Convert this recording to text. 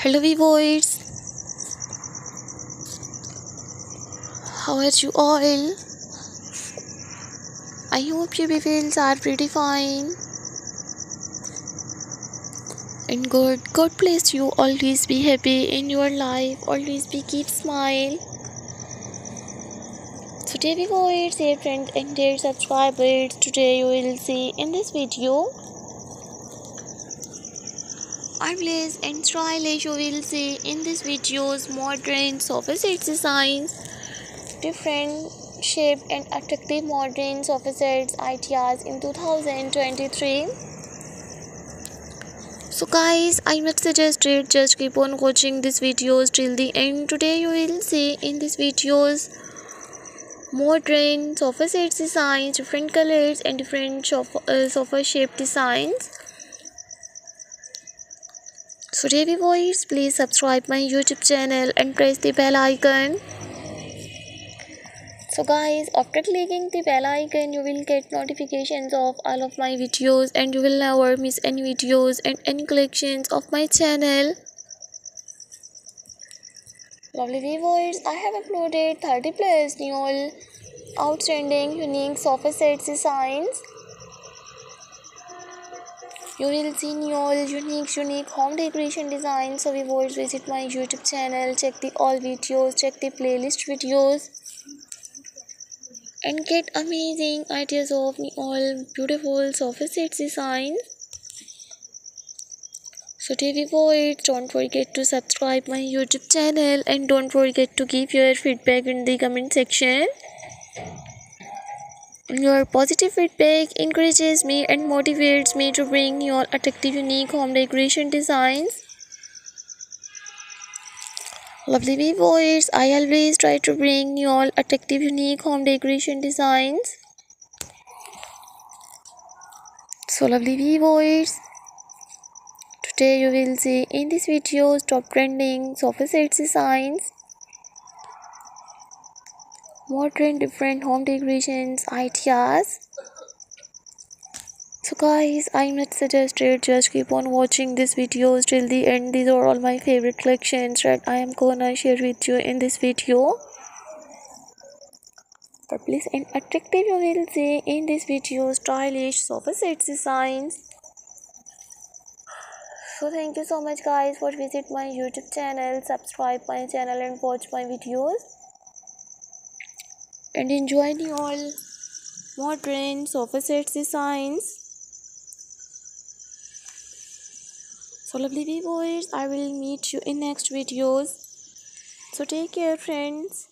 Hello viewers, how are you all? I hope your viewers are pretty fine and good. God bless you. Always be happy in your life. Always be keep smile. So dear viewers, dear friends and dear subscribers, today you will see in this video Marvelous and stylish you will see in this videos modern set designs, different shape and attractive modern sets ideas in 2023. So guys, I must suggest you just keep on watching these videos till the end. Today you will see in these videos modern sofa designs, different colors and different sofa, uh, sofa shape designs so boys, please subscribe my YouTube channel and press the bell icon. So guys, after clicking the bell icon, you will get notifications of all of my videos and you will never miss any videos and any collections of my channel. Lovely viewers, I have uploaded 30 plus new outstanding unique sofa sets designs you will see new all unique unique home decoration designs so viewers visit my youtube channel check the all videos check the playlist videos and get amazing ideas of all beautiful sofa set designs so dear viewers don't forget to subscribe my youtube channel and don't forget to give your feedback in the comment section your positive feedback encourages me and motivates me to bring your attractive, unique home decoration designs. Lovely viewers, I always try to bring you all attractive, unique home decoration designs. So lovely viewers, today you will see in this video top trending sofa set designs modern different home decorations ideas. So guys i must suggest it just keep on watching these videos till the end. These are all my favorite collections that i am gonna share with you in this video. But please and attractive you will see in this video stylish sofa set designs. So thank you so much guys for visit my youtube channel subscribe my channel and watch my videos and enjoy the all modern sets designs. So lovely viewers i will meet you in next videos. So take care friends